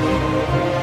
Música